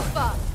Alpha.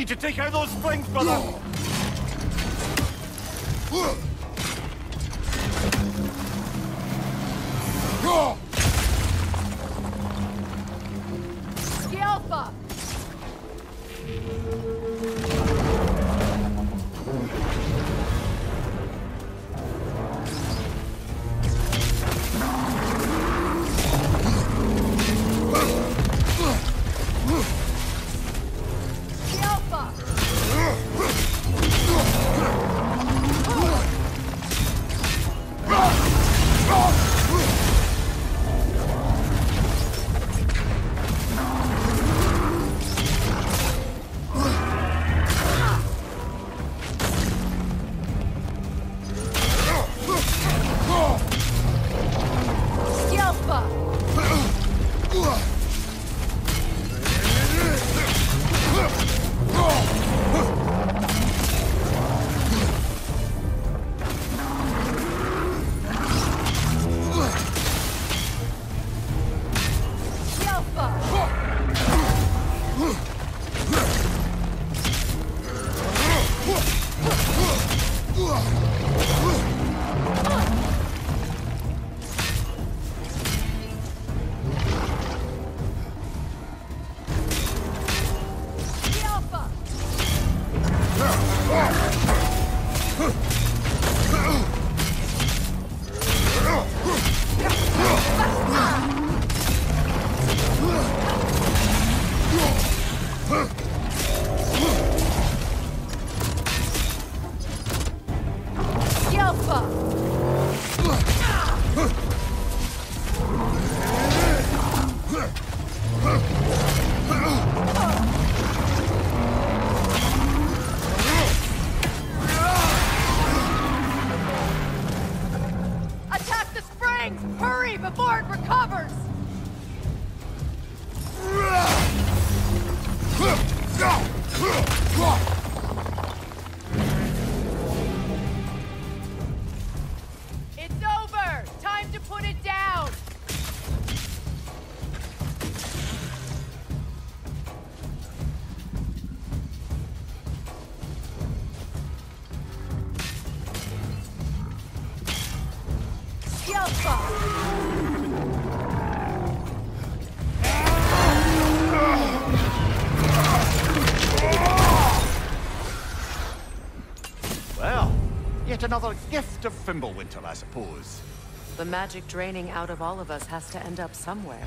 Need to take out those things, brother! Ski Alpha! Well, yet another gift of Fimbulwinter, I suppose. The magic draining out of all of us has to end up somewhere.